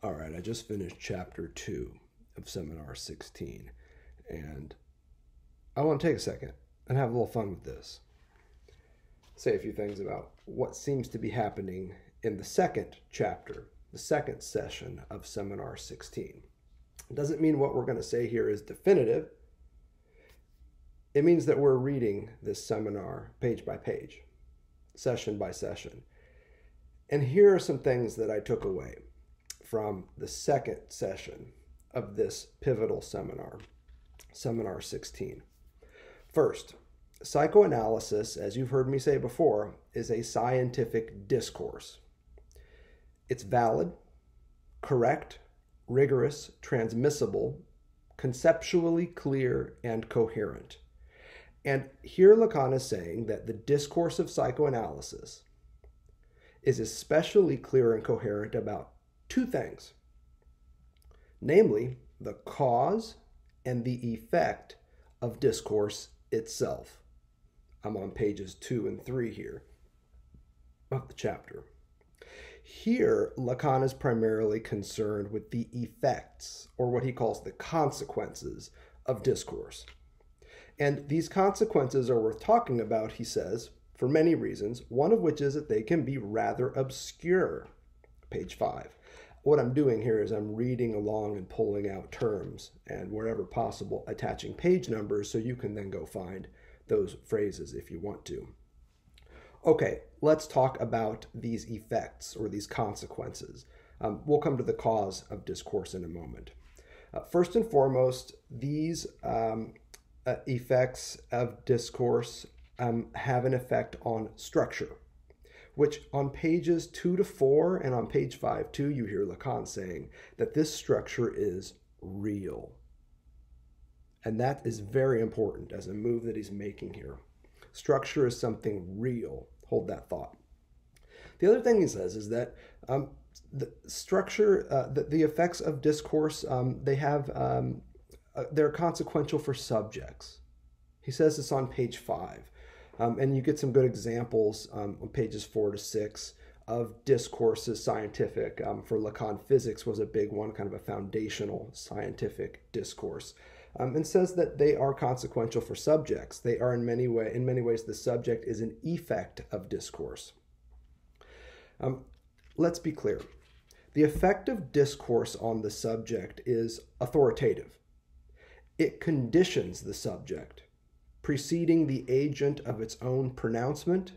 All right, I just finished chapter two of seminar 16, and I want to take a second and have a little fun with this. Say a few things about what seems to be happening in the second chapter, the second session of seminar 16. It doesn't mean what we're going to say here is definitive. It means that we're reading this seminar page by page, session by session. And here are some things that I took away from the second session of this pivotal seminar, Seminar 16. First, psychoanalysis, as you've heard me say before, is a scientific discourse. It's valid, correct, rigorous, transmissible, conceptually clear, and coherent. And here Lacan is saying that the discourse of psychoanalysis is especially clear and coherent about two things namely, the cause and the effect of discourse itself. I'm on pages two and three here of the chapter. Here, Lacan is primarily concerned with the effects, or what he calls the consequences, of discourse. And these consequences are worth talking about, he says, for many reasons, one of which is that they can be rather obscure. Page 5 what I'm doing here is I'm reading along and pulling out terms and wherever possible attaching page numbers so you can then go find those phrases if you want to. Okay, let's talk about these effects or these consequences. Um, we'll come to the cause of discourse in a moment. Uh, first and foremost, these um, uh, effects of discourse um, have an effect on structure which on pages two to four and on page five, too, you hear Lacan saying that this structure is real. And that is very important as a move that he's making here. Structure is something real. Hold that thought. The other thing he says is that um, the structure, uh, the, the effects of discourse, um, they have, um, uh, they're consequential for subjects. He says this on page five. Um, and you get some good examples um, on pages four to six of discourses scientific. Um, for Lacan, physics was a big one, kind of a foundational scientific discourse. Um, and says that they are consequential for subjects. They are in many way, in many ways, the subject is an effect of discourse. Um, let's be clear. The effect of discourse on the subject is authoritative. It conditions the subject preceding the agent of its own pronouncement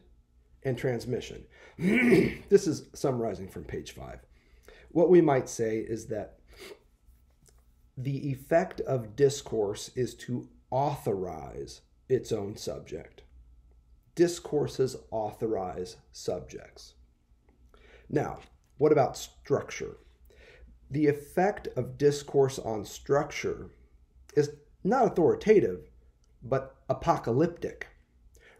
and transmission. this is summarizing from page five. What we might say is that the effect of discourse is to authorize its own subject. Discourses authorize subjects. Now, what about structure? The effect of discourse on structure is not authoritative, but apocalyptic,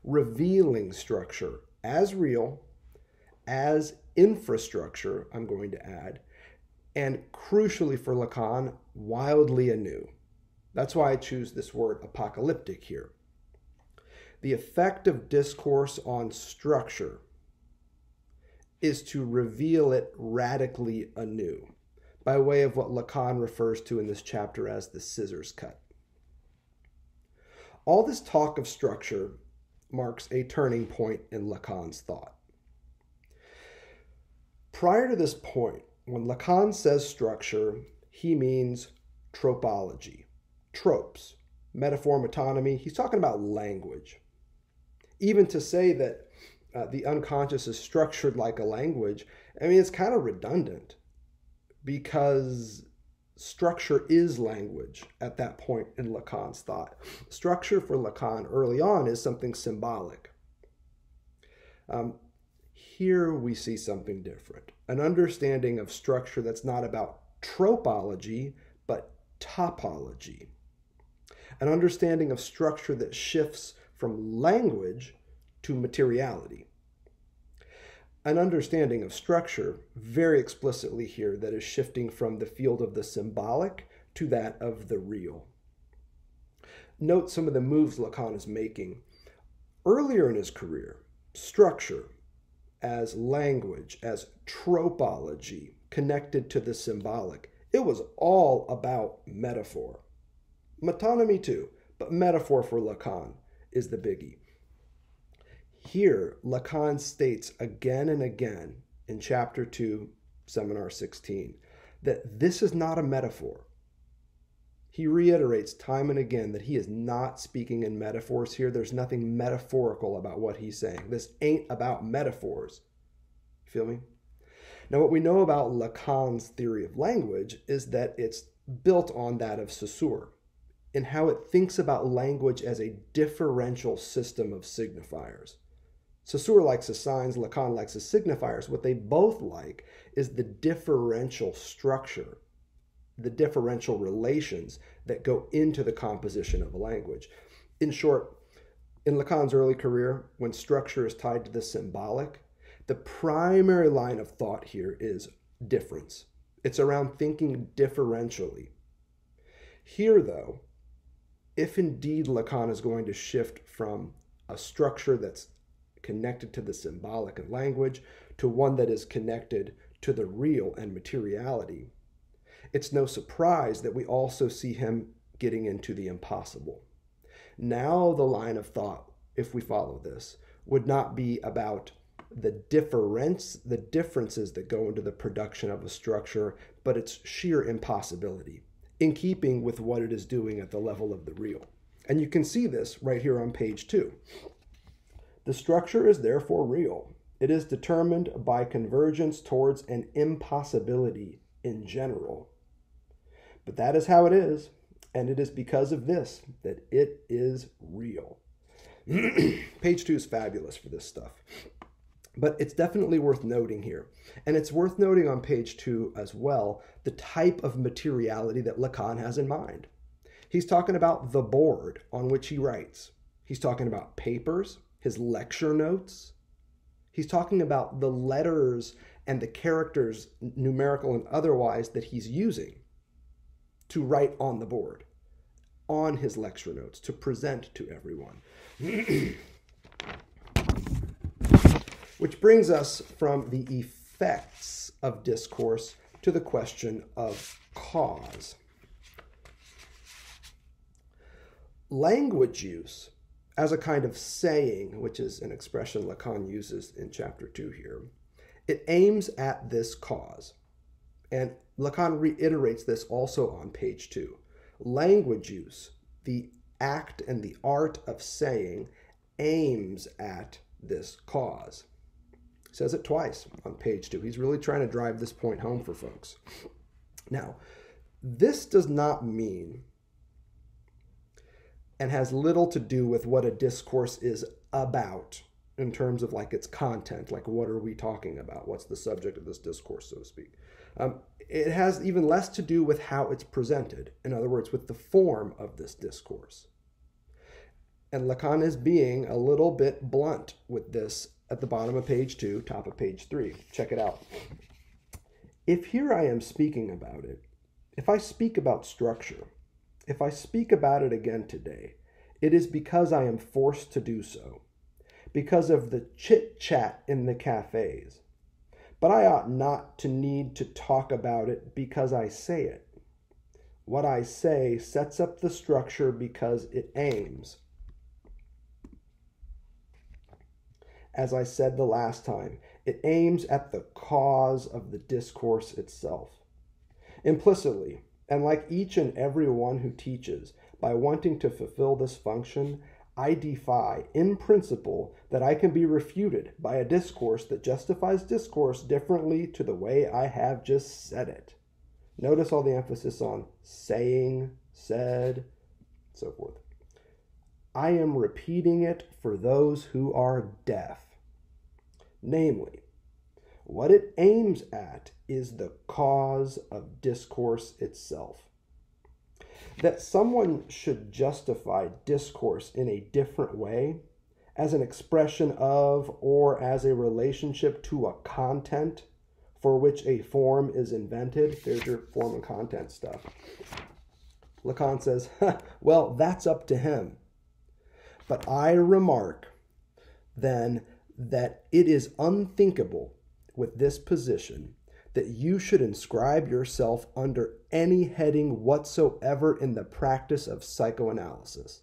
revealing structure as real, as infrastructure, I'm going to add, and crucially for Lacan, wildly anew. That's why I choose this word apocalyptic here. The effect of discourse on structure is to reveal it radically anew, by way of what Lacan refers to in this chapter as the scissors cut. All this talk of structure marks a turning point in Lacan's thought. Prior to this point, when Lacan says structure, he means tropology, tropes, metaphor metonymy. He's talking about language. Even to say that uh, the unconscious is structured like a language, I mean, it's kind of redundant because structure is language at that point in Lacan's thought. Structure for Lacan early on is something symbolic. Um, here we see something different an understanding of structure that's not about tropology, but topology. An understanding of structure that shifts from language to materiality an understanding of structure very explicitly here that is shifting from the field of the symbolic to that of the real. Note some of the moves Lacan is making. Earlier in his career, structure as language, as tropology, connected to the symbolic. It was all about metaphor. Metonymy too, but metaphor for Lacan is the biggie. Here, Lacan states again and again in chapter 2, seminar 16, that this is not a metaphor. He reiterates time and again that he is not speaking in metaphors here. There's nothing metaphorical about what he's saying. This ain't about metaphors. Feel me? Now, what we know about Lacan's theory of language is that it's built on that of Saussure in how it thinks about language as a differential system of signifiers. Saussure likes the signs, Lacan likes the signifiers. What they both like is the differential structure, the differential relations that go into the composition of a language. In short, in Lacan's early career, when structure is tied to the symbolic, the primary line of thought here is difference. It's around thinking differentially. Here, though, if indeed Lacan is going to shift from a structure that's connected to the symbolic and language to one that is connected to the real and materiality, it's no surprise that we also see him getting into the impossible. Now, the line of thought, if we follow this, would not be about the difference, the differences that go into the production of a structure, but its sheer impossibility, in keeping with what it is doing at the level of the real. And you can see this right here on page two. The structure is therefore real. It is determined by convergence towards an impossibility in general. But that is how it is, and it is because of this that it is real. Page two is fabulous for this stuff. But it's definitely worth noting here. And it's worth noting on page two as well the type of materiality that Lacan has in mind. He's talking about the board on which he writes, he's talking about papers, his lecture notes. He's talking about the letters and the characters, numerical and otherwise, that he's using to write on the board, on his lecture notes, to present to everyone. Which brings us from the effects of discourse to the question of cause. Language use as a kind of saying, which is an expression Lacan uses in chapter 2 here, it aims at this cause. And Lacan reiterates this also on page 2. Language use, the act and the art of saying, aims at this cause. He says it twice on page 2. He's really trying to drive this point home for folks. Now, this does not mean and has little to do with what a discourse is about in terms of like its content, like what are we talking about? What's the subject of this discourse, so to speak? Um, it has even less to do with how it's presented, in other words, with the form of this discourse. And Lacan is being a little bit blunt with this at the bottom of page two, top of page three. Check it out. If here I am speaking about it, if I speak about structure, if I speak about it again today, it is because I am forced to do so, because of the chit chat in the cafes. But I ought not to need to talk about it because I say it. What I say sets up the structure because it aims. As I said the last time, it aims at the cause of the discourse itself. Implicitly, and like each and every one who teaches, by wanting to fulfill this function, I defy, in principle, that I can be refuted by a discourse that justifies discourse differently to the way I have just said it. Notice all the emphasis on saying, said, so forth. I am repeating it for those who are deaf. Namely, what it aims at is the cause of discourse itself. That someone should justify discourse in a different way, as an expression of or as a relationship to a content for which a form is invented. There's your form and content stuff. Lacan says, well, that's up to him. But I remark then that it is unthinkable with this position that you should inscribe yourself under any heading whatsoever in the practice of psychoanalysis.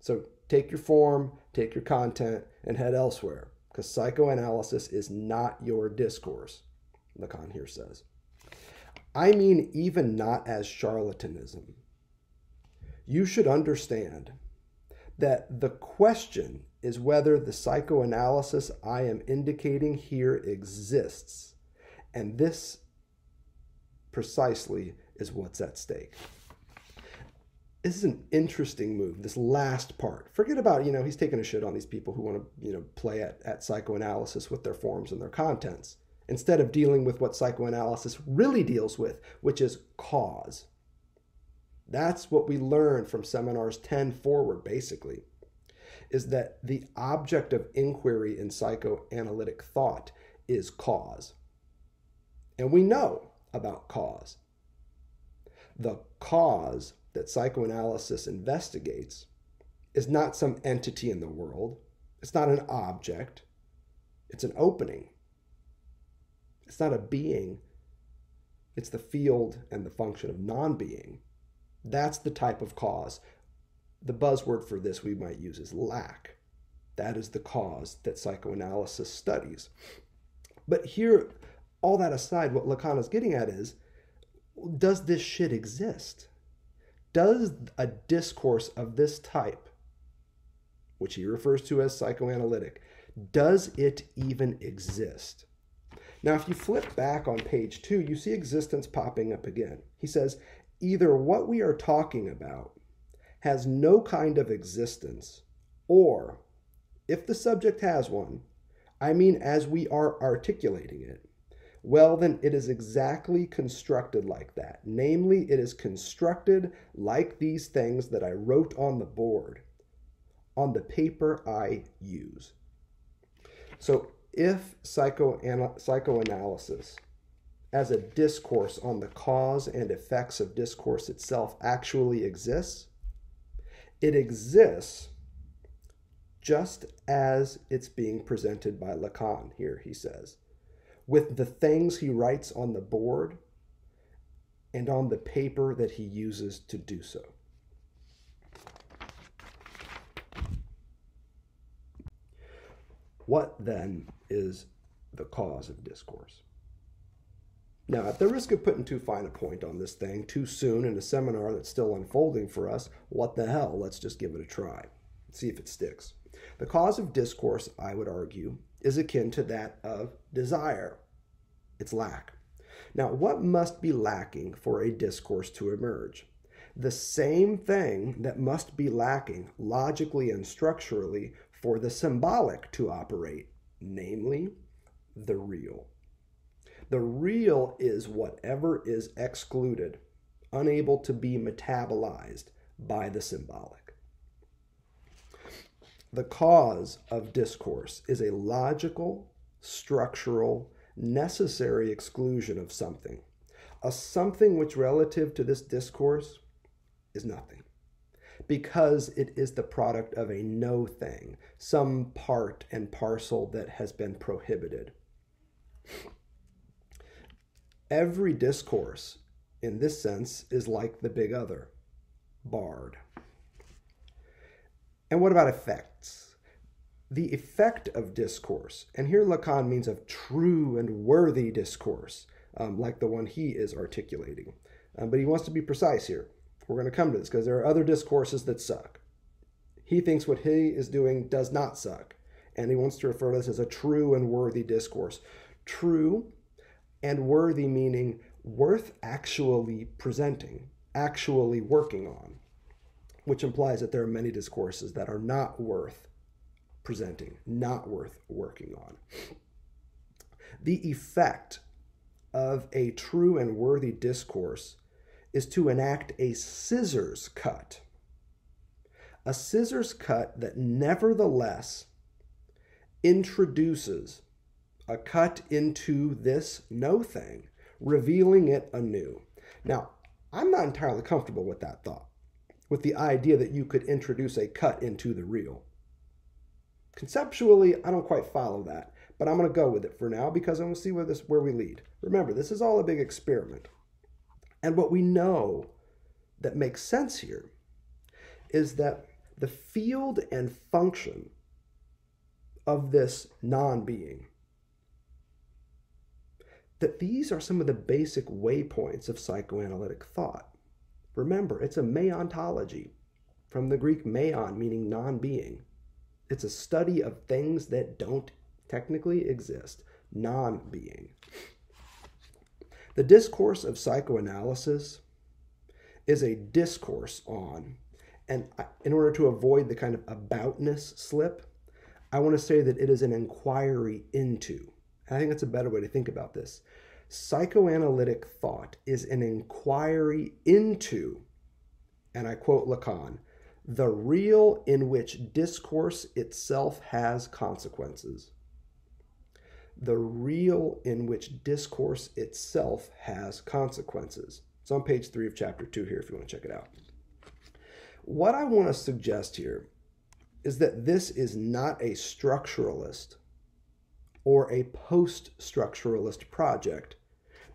So take your form, take your content, and head elsewhere, because psychoanalysis is not your discourse, Lacan here says. I mean, even not as charlatanism. You should understand that the question is whether the psychoanalysis I am indicating here exists. And this precisely is what's at stake. This is an interesting move, this last part. Forget about, you know, he's taking a shit on these people who want to, you know, play at, at psychoanalysis with their forms and their contents, instead of dealing with what psychoanalysis really deals with, which is cause. That's what we learned from seminars 10 forward, basically is that the object of inquiry in psychoanalytic thought is cause. And we know about cause. The cause that psychoanalysis investigates is not some entity in the world, it's not an object, it's an opening. It's not a being, it's the field and the function of non being. That's the type of cause the buzzword for this we might use is lack. That is the cause that psychoanalysis studies. But here, all that aside, what Lacan is getting at is does this shit exist? Does a discourse of this type, which he refers to as psychoanalytic, does it even exist? Now, if you flip back on page two, you see existence popping up again. He says, either what we are talking about has no kind of existence, or if the subject has one, I mean as we are articulating it, well, then it is exactly constructed like that. Namely, it is constructed like these things that I wrote on the board, on the paper I use. So, if psychoana- psychoanalysis as a discourse on the cause and effects of discourse itself actually exists, it exists just as it's being presented by Lacan here, he says, with the things he writes on the board and on the paper that he uses to do so. What then is the cause of discourse? Now, at the risk of putting too fine a point on this thing too soon in a seminar that's still unfolding for us, what the hell? Let's just give it a try. See if it sticks. The cause of discourse, I would argue, is akin to that of desire. It's lack. Now, what must be lacking for a discourse to emerge? The same thing that must be lacking logically and structurally for the symbolic to operate, namely the real. The real is whatever is excluded, unable to be metabolized by the symbolic. The cause of discourse is a logical, structural, necessary exclusion of something. A something which, relative to this discourse, is nothing. Because it is the product of a no thing, some part and parcel that has been prohibited. Every discourse, in this sense, is like the big other, barred. And what about effects? The effect of discourse, and here Lacan means of true and worthy discourse, um, like the one he is articulating. Um, but he wants to be precise here. We're going to come to this because there are other discourses that suck. He thinks what he is doing does not suck, and he wants to refer to this as a true and worthy discourse. True and worthy meaning worth actually presenting, actually working on, which implies that there are many discourses that are not worth presenting, not worth working on. The effect of a true and worthy discourse is to enact a scissors cut. A scissors cut that nevertheless introduces a cut into this no thing, revealing it anew. Now, I'm not entirely comfortable with that thought, with the idea that you could introduce a cut into the real. Conceptually, I don't quite follow that, but I'm going to go with it for now because I'm going to see where this where we lead. Remember, this is all a big experiment. And what we know that makes sense here is that the field and function of this non-being that these are some of the basic waypoints of psychoanalytic thought. Remember, it's a meontology from the Greek meon, meaning non being. It's a study of things that don't technically exist, non being. The discourse of psychoanalysis is a discourse on, and in order to avoid the kind of aboutness slip, I want to say that it is an inquiry into. I think that's a better way to think about this. Psychoanalytic thought is an inquiry into, and I quote Lacan, the real in which discourse itself has consequences. The real in which discourse itself has consequences. It's on page three of chapter two here if you want to check it out. What I want to suggest here is that this is not a structuralist or a post structuralist project,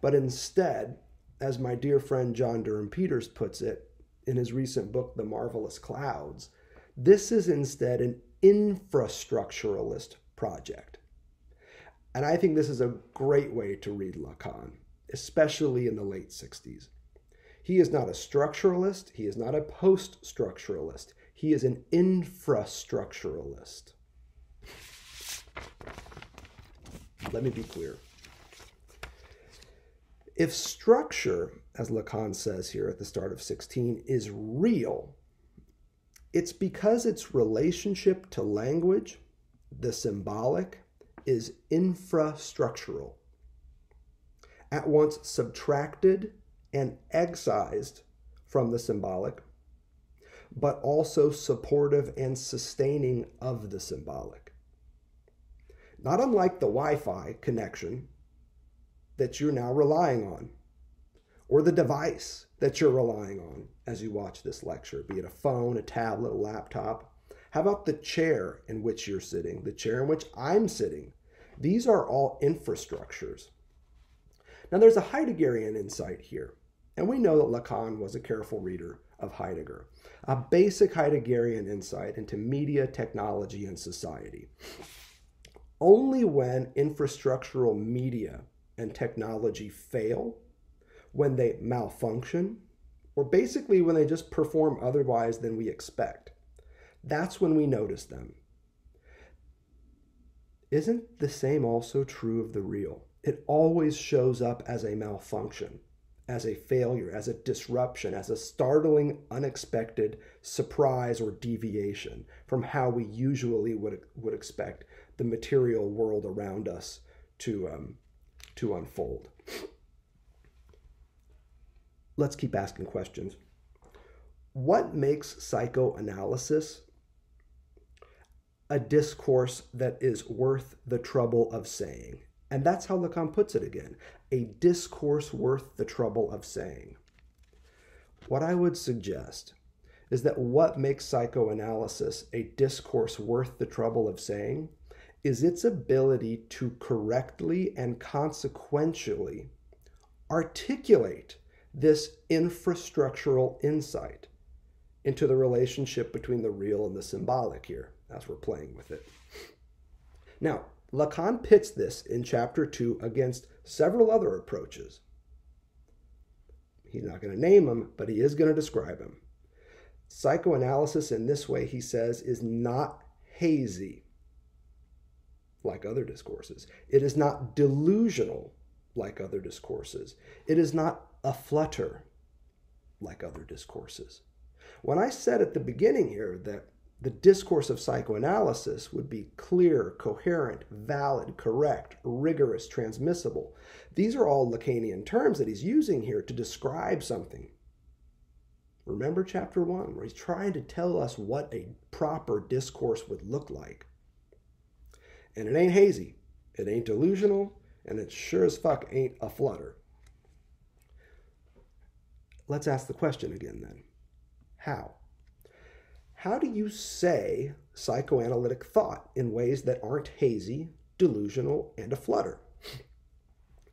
but instead, as my dear friend John Durham Peters puts it in his recent book, The Marvelous Clouds, this is instead an infrastructuralist project. And I think this is a great way to read Lacan, especially in the late 60s. He is not a structuralist, he is not a post structuralist, he is an infrastructuralist. Let me be clear. If structure, as Lacan says here at the start of 16, is real, it's because its relationship to language, the symbolic, is infrastructural, at once subtracted and excised from the symbolic, but also supportive and sustaining of the symbolic. Not unlike the Wi Fi connection that you're now relying on, or the device that you're relying on as you watch this lecture, be it a phone, a tablet, a laptop. How about the chair in which you're sitting, the chair in which I'm sitting? These are all infrastructures. Now, there's a Heideggerian insight here, and we know that Lacan was a careful reader of Heidegger, a basic Heideggerian insight into media, technology, and society. Only when infrastructural media and technology fail, when they malfunction, or basically when they just perform otherwise than we expect, that's when we notice them. Isn't the same also true of the real? It always shows up as a malfunction, as a failure, as a disruption, as a startling, unexpected surprise or deviation from how we usually would, would expect the material world around us to, um, to unfold. Let's keep asking questions. What makes psychoanalysis a discourse that is worth the trouble of saying? And that's how Lacan puts it again a discourse worth the trouble of saying. What I would suggest is that what makes psychoanalysis a discourse worth the trouble of saying is its ability to correctly and consequentially articulate this infrastructural insight into the relationship between the real and the symbolic here as we're playing with it. Now, Lacan pits this in chapter 2 against several other approaches. He's not going to name them, but he is going to describe them. Psychoanalysis, in this way, he says, is not hazy like other discourses. It is not delusional like other discourses. It is not a flutter like other discourses. When I said at the beginning here that the discourse of psychoanalysis would be clear, coherent, valid, correct, rigorous, transmissible. These are all Lacanian terms that he's using here to describe something. Remember chapter one, where he's trying to tell us what a proper discourse would look like. And it ain't hazy, it ain't delusional, and it sure as fuck ain't a flutter. Let's ask the question again then. How? How do you say psychoanalytic thought in ways that aren't hazy, delusional, and a flutter.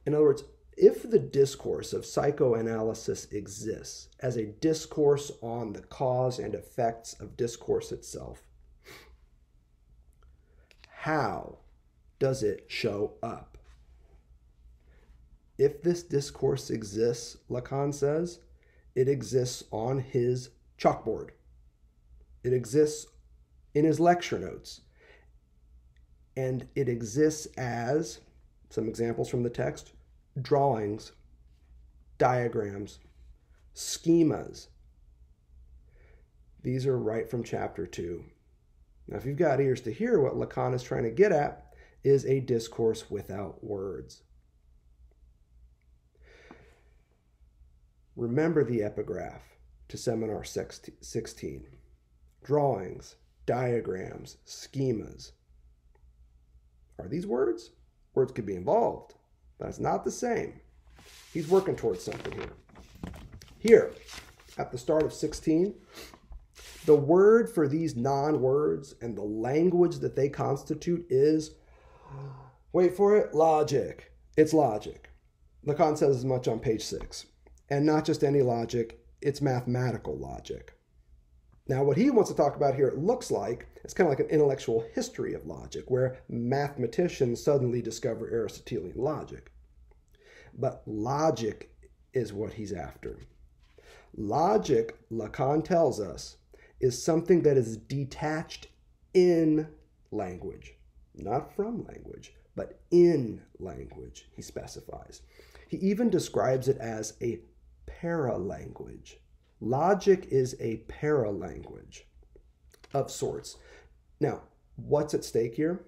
In other words, if the discourse of psychoanalysis exists as a discourse on the cause and effects of discourse itself, how does it show up? If this discourse exists, Lacan says, it exists on his chalkboard. It exists in his lecture notes. And it exists as, some examples from the text, drawings, diagrams, schemas. These are right from chapter 2. Now, if you've got ears to hear, what Lacan is trying to get at is a discourse without words. Remember the epigraph to seminar 16 drawings, diagrams, schemas. Are these words? Words could be involved, but it's not the same. He's working towards something here. Here, at the start of 16, the word for these non words and the language that they constitute is, wait for it, logic. It's logic. Lacan says as much on page six. And not just any logic, it's mathematical logic. Now, what he wants to talk about here, it looks like it's kind of like an intellectual history of logic, where mathematicians suddenly discover Aristotelian logic. But logic is what he's after. Logic, Lacan tells us, is something that is detached in language, not from language, but in language, he specifies. He even describes it as a paralanguage. Logic is a paralanguage of sorts. Now, what's at stake here?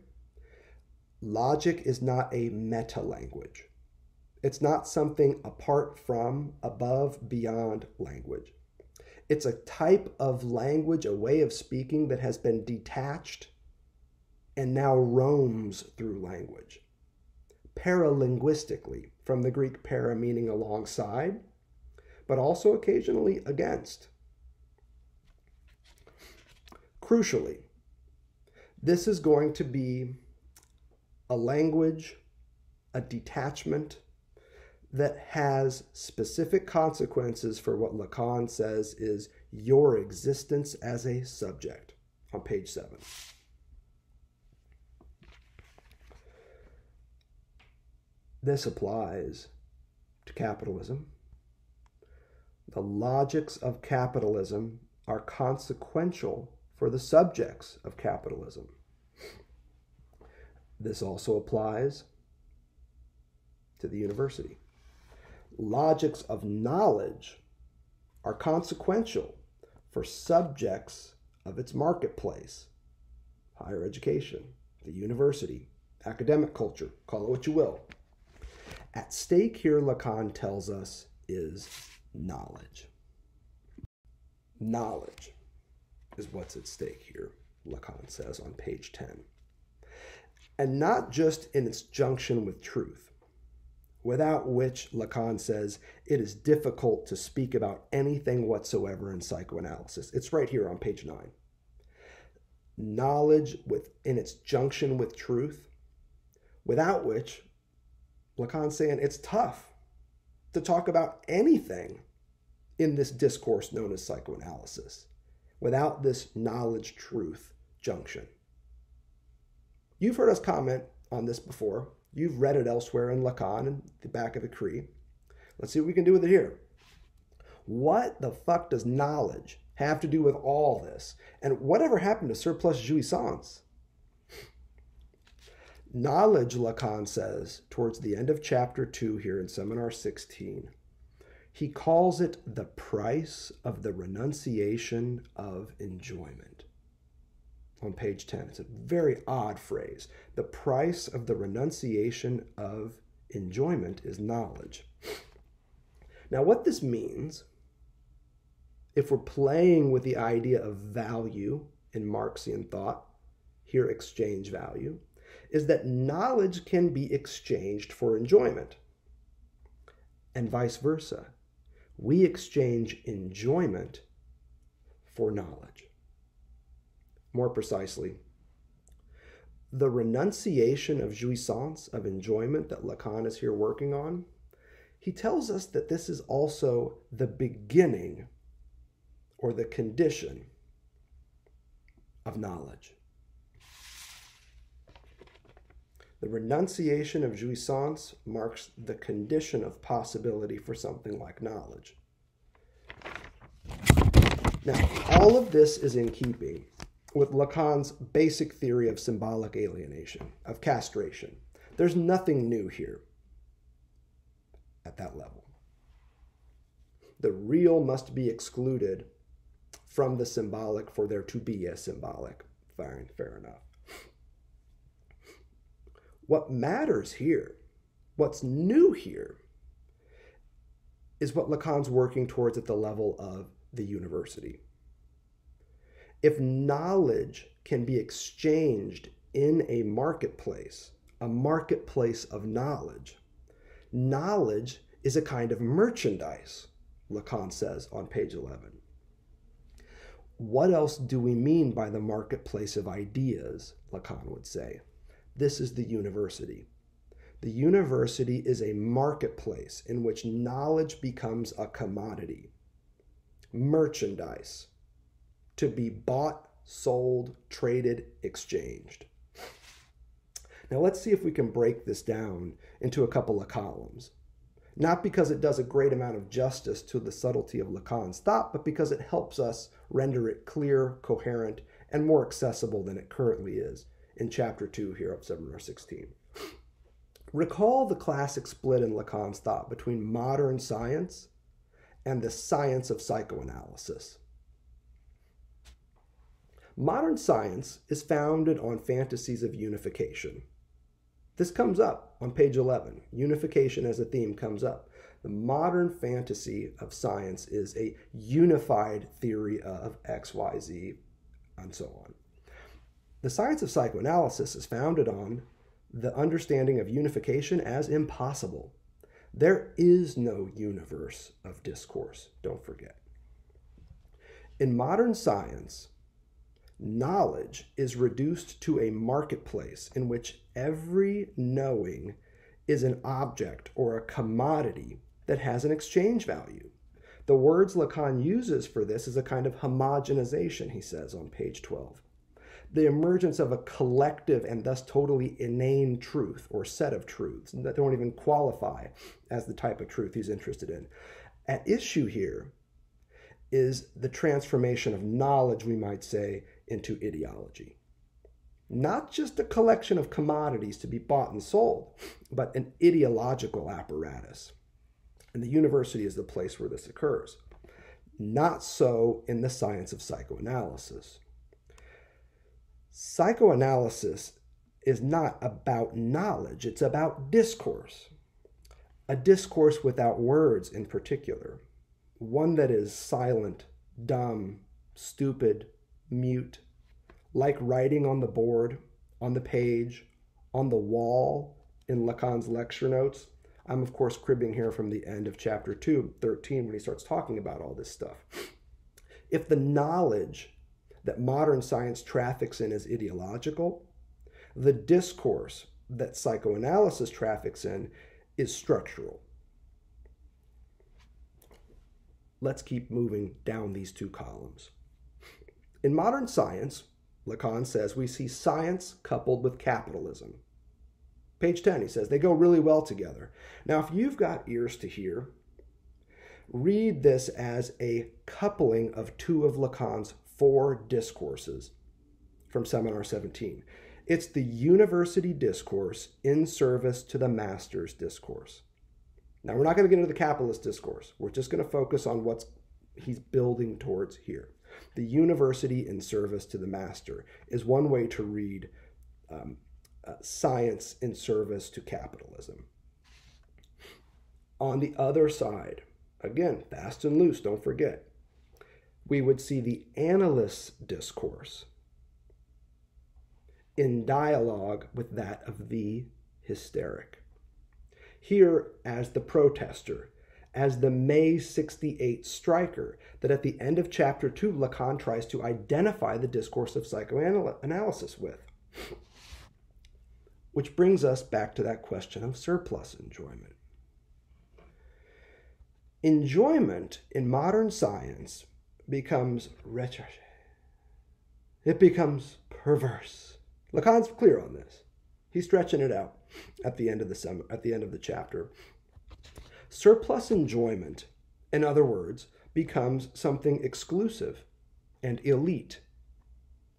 Logic is not a meta language. It's not something apart from, above, beyond language. It's a type of language, a way of speaking that has been detached and now roams through language. Paralinguistically, from the Greek para meaning alongside, but also occasionally against. Crucially, this is going to be a language, a detachment that has specific consequences for what Lacan says is your existence as a subject on page 7. This applies to capitalism the logics of capitalism are consequential for the subjects of capitalism. This also applies to the university. Logics of knowledge are consequential for subjects of its marketplace, higher education, the university, academic culture, call it what you will. At stake here, Lacan tells us, is knowledge. Knowledge is what's at stake here, Lacan says on page 10. And not just in its junction with truth, without which, Lacan says, it is difficult to speak about anything whatsoever in psychoanalysis. It's right here on page 9. Knowledge with, in its junction with truth, without which, Lacan's saying it's tough to talk about anything in this discourse known as psychoanalysis without this knowledge truth junction. You've heard us comment on this before. You've read it elsewhere in Lacan and the back of the Écrits. Let's see what we can do with it here. What the fuck does knowledge have to do with all this? And whatever happened to surplus jouissance? Knowledge, Lacan says, towards the end of chapter 2 here in Seminar 16, he calls it the price of the renunciation of enjoyment. On page 10, it's a very odd phrase. The price of the renunciation of enjoyment is knowledge. Now, what this means, if we're playing with the idea of value in Marxian thought, here exchange value, is that knowledge can be exchanged for enjoyment, and vice versa we exchange enjoyment for knowledge. More precisely, the renunciation of jouissance, of enjoyment that Lacan is here working on, he tells us that this is also the beginning or the condition of knowledge. The renunciation of jouissance marks the condition of possibility for something like knowledge. Now, all of this is in keeping with Lacan's basic theory of symbolic alienation, of castration. There's nothing new here at that level. The real must be excluded from the symbolic for there to be a symbolic. Fine, fair enough. What matters here, what's new here, is what Lacan's working towards at the level of the university. If knowledge can be exchanged in a marketplace, a marketplace of knowledge, knowledge is a kind of merchandise, Lacan says on page 11. What else do we mean by the marketplace of ideas? Lacan would say. This is the university. The university is a marketplace in which knowledge becomes a commodity, merchandise, to be bought, sold, traded, exchanged. Now let's see if we can break this down into a couple of columns. Not because it does a great amount of justice to the subtlety of Lacan's thought, but because it helps us render it clear, coherent, and more accessible than it currently is in chapter 2 here of Seminar 16. Recall the classic split in Lacan's thought between modern science and the science of psychoanalysis. Modern science is founded on fantasies of unification. This comes up on page 11. Unification as a theme comes up. The modern fantasy of science is a unified theory of X, Y, Z, and so on. The science of psychoanalysis is founded on the understanding of unification as impossible. There is no universe of discourse, don't forget. In modern science, knowledge is reduced to a marketplace in which every knowing is an object or a commodity that has an exchange value. The words Lacan uses for this is a kind of homogenization, he says on page 12 the emergence of a collective and thus totally inane truth or set of truths that don't even qualify as the type of truth he's interested in. At issue here is the transformation of knowledge, we might say, into ideology. Not just a collection of commodities to be bought and sold, but an ideological apparatus. And the university is the place where this occurs. Not so in the science of psychoanalysis. Psychoanalysis is not about knowledge, it's about discourse. A discourse without words, in particular, one that is silent, dumb, stupid, mute, like writing on the board, on the page, on the wall in Lacan's lecture notes. I'm, of course, cribbing here from the end of chapter 2, 13, when he starts talking about all this stuff. If the knowledge that modern science traffics in is ideological. The discourse that psychoanalysis traffics in is structural. Let's keep moving down these two columns. In modern science, Lacan says we see science coupled with capitalism. Page 10, he says they go really well together. Now, if you've got ears to hear, read this as a coupling of two of Lacan's four discourses from Seminar 17. It's the university discourse in service to the master's discourse. Now, we're not going to get into the capitalist discourse. We're just going to focus on what he's building towards here. The university in service to the master is one way to read um, uh, science in service to capitalism. On the other side, again, fast and loose, don't forget, we would see the analyst discourse in dialogue with that of the hysteric. Here, as the protester, as the May 68 striker, that at the end of chapter 2, Lacan tries to identify the discourse of psychoanalysis with. Which brings us back to that question of surplus enjoyment. Enjoyment in modern science becomes recherche. It becomes perverse. Lacan's clear on this. He's stretching it out at the end of the sem- at the end of the chapter. Surplus enjoyment, in other words, becomes something exclusive and elite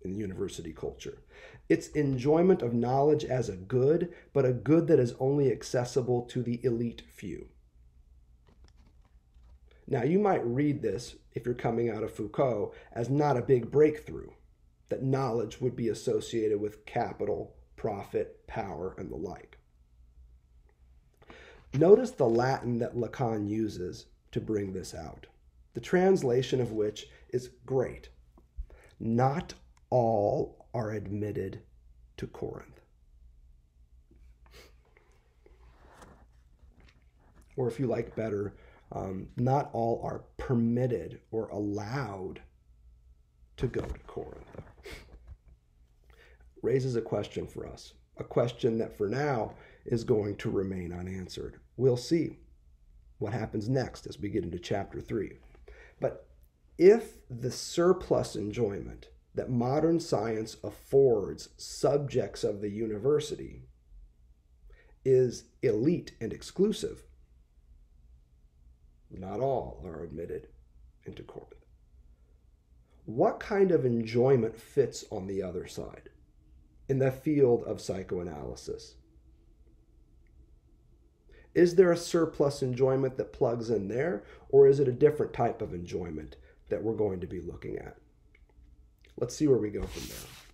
in university culture. It's enjoyment of knowledge as a good, but a good that is only accessible to the elite few. Now, you might read this, if you're coming out of Foucault, as not a big breakthrough, that knowledge would be associated with capital, profit, power, and the like. Notice the Latin that Lacan uses to bring this out, the translation of which is great. Not all are admitted to Corinth. Or if you like better, um, not all are permitted or allowed to go to Corinth. Raises a question for us, a question that for now is going to remain unanswered. We'll see what happens next as we get into chapter 3. But if the surplus enjoyment that modern science affords subjects of the university is elite and exclusive, not all are admitted into Corinth. What kind of enjoyment fits on the other side in the field of psychoanalysis? Is there a surplus enjoyment that plugs in there, or is it a different type of enjoyment that we're going to be looking at? Let's see where we go from there.